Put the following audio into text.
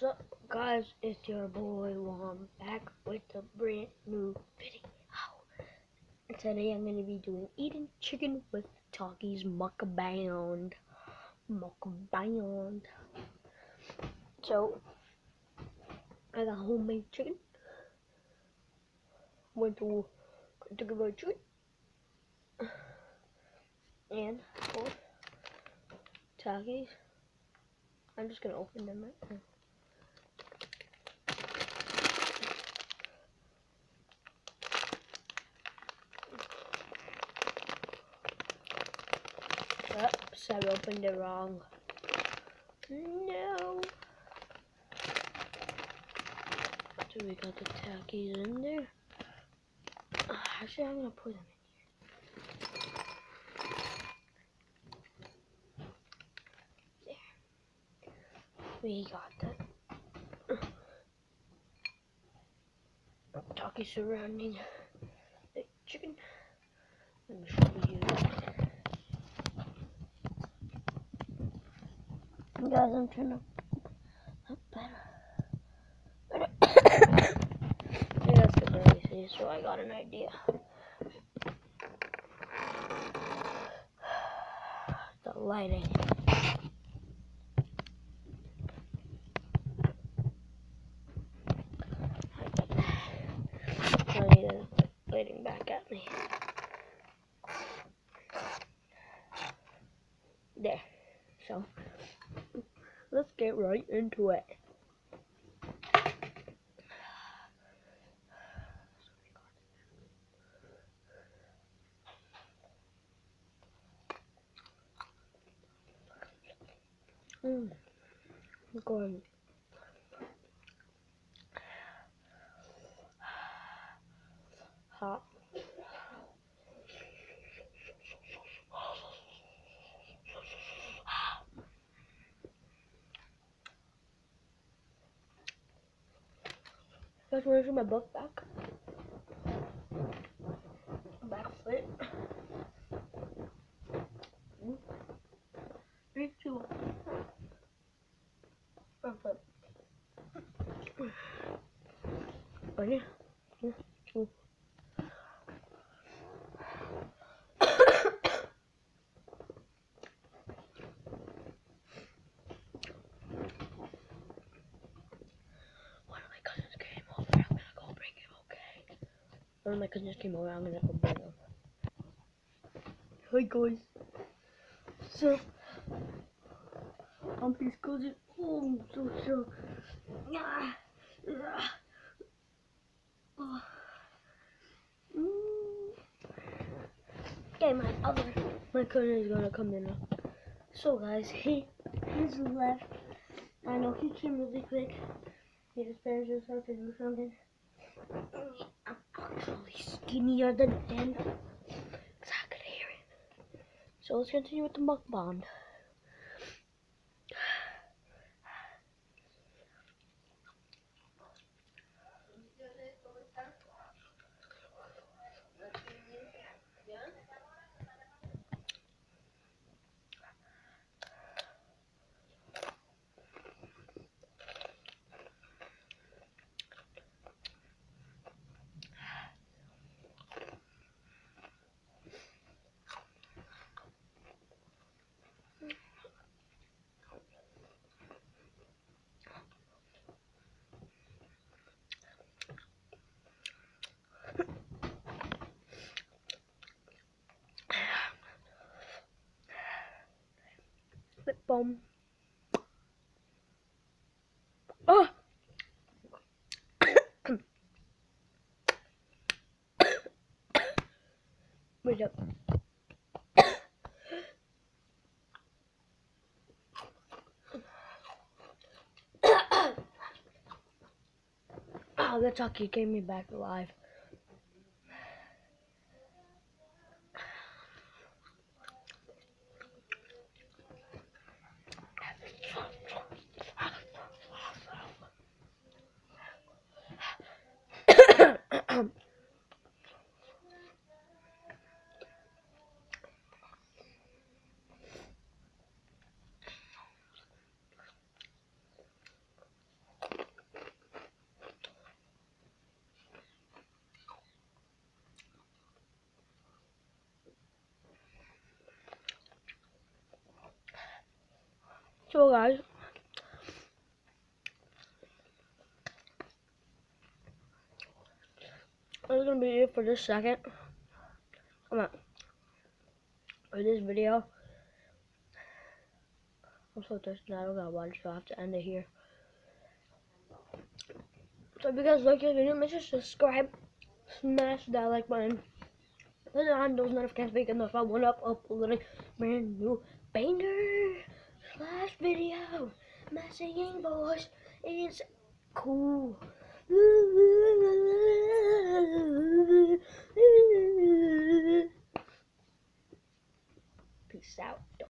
What's up, guys? It's your boy Juan back with a brand new video. And today I'm gonna be doing eating chicken with Takis mukbang. Mukbang. So I got homemade chicken. Went to Kentucky Fried Chicken. And for Takis. I'm just gonna open them right now. Oops, I opened it wrong. No. So we got the Takis in there. Ah, actually, I'm gonna put them in. We got that. Taki surrounding the chicken. Let me show you. Guys, I'm trying to look better. you guys can barely see, so I got an idea. The lighting. The lighting back at me. There. So let's get right into it. Mm. I'm going. Hot. Guys, want to see my book back? Back. Three, two, one. Front foot. One, oh, two. One of my cousins came over. I'm gonna go bring him, okay? One of my cousins came over. I'm gonna go bring him. Hi, guys. So, I'm his cousin. Oh, I'm so so. Ah, ah. Oh. Okay, my other my cousin is gonna come in. now. So, guys, he he's left. I know he came really quick. He just just have to do something. Actually skinnier than him. Cause I could hear it. So let's continue with the mukbang. Lip. Oh! Ah. Wait up. oh, the Taki gave me back alive. So guys, that's gonna be it for this second. Come on. For this video. I'm so thirsty I don't got water, so I have to end it here. So if you guys like this video, make sure to subscribe, smash that like button, turn on those notifications so you can know if I want up uploading brand new banger slash video. My singing voice is cool. Peace out.